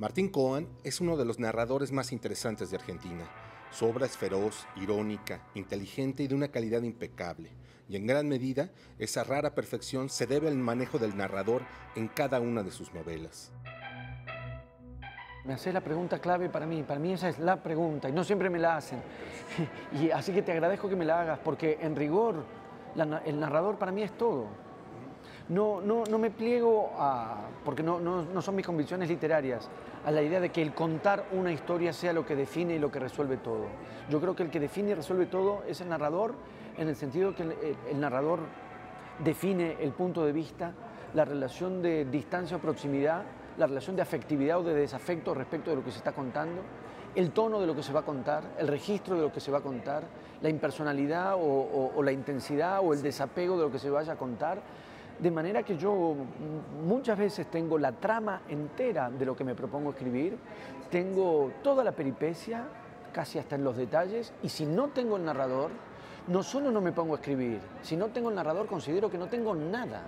Martín Cohen es uno de los narradores más interesantes de Argentina. Su obra es feroz, irónica, inteligente y de una calidad impecable. Y en gran medida, esa rara perfección se debe al manejo del narrador en cada una de sus novelas. Me haces la pregunta clave para mí, para mí esa es la pregunta y no siempre me la hacen. Y así que te agradezco que me la hagas porque en rigor el narrador para mí es todo no, no, no me pliego a, porque no, no, son mis convicciones literarias, a la idea de que el contar una historia sea lo que define y lo que resuelve todo. Yo creo que el que define y resuelve todo es el narrador, en el sentido que el, narrador define el punto de vista, la relación de distancia o proximidad, la relación de afectividad o de desafecto respecto de lo que se está contando, el tono de lo que se va a contar, el registro de lo que se va a contar, la impersonalidad o la intensidad o el desapego de lo que se vaya a contar de manera que yo muchas veces tengo la trama entera de lo que me propongo escribir, tengo toda la peripecia, casi hasta en los detalles, y si no tengo el narrador, no solo no me pongo a escribir, si no tengo el narrador considero que no tengo nada.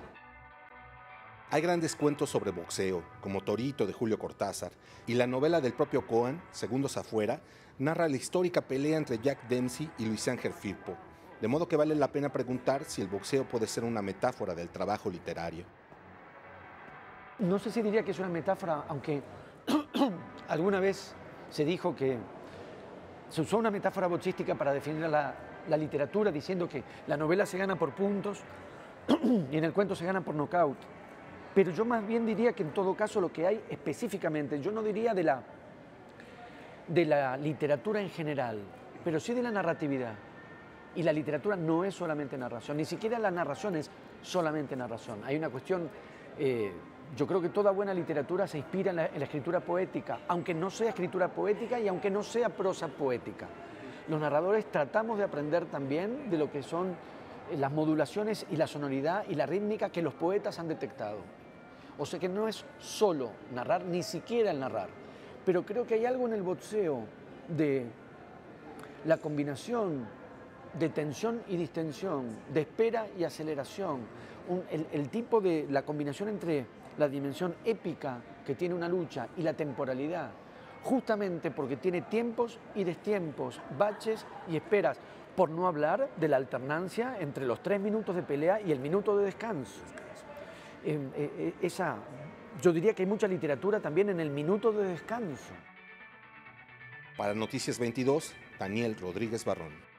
Hay grandes cuentos sobre boxeo, como Torito de Julio Cortázar, y la novela del propio Cohen, Segundos afuera, narra la histórica pelea entre Jack Dempsey y Luis Ángel Firpo, de modo que vale la pena preguntar si el boxeo puede ser una metáfora del trabajo literario. No sé si diría que es una metáfora, aunque alguna vez se dijo que se usó una metáfora boxística para definir la, literatura, diciendo que la novela se gana por puntos y en el cuento se gana por nocaut. Pero yo más bien diría que en todo caso lo que hay específicamente, yo no diría de la, de la literatura en general, pero sí de la narratividad. Y la literatura no es solamente narración, ni siquiera la narración es solamente narración. Hay una cuestión, eh, yo creo que toda buena literatura se inspira en la, escritura poética, aunque no sea escritura poética y aunque no sea prosa poética. Los narradores tratamos de aprender también de lo que son eh, las modulaciones y la sonoridad y la rítmica que los poetas han detectado. O sea que no es solo narrar, ni siquiera el narrar. Pero creo que hay algo en el boxeo de la combinación de tensión y distensión, de espera y aceleración, el, tipo de la combinación entre la dimensión épica que tiene una lucha y la temporalidad, justamente porque tiene tiempos y destiempos, baches y esperas, por no hablar de la alternancia entre los tres minutos de pelea y el minuto de descanso. Eh, eh, eh, esa, yo diría que hay mucha literatura también en el minuto de descanso. Para Noticias 22, Daniel Rodríguez Barrón.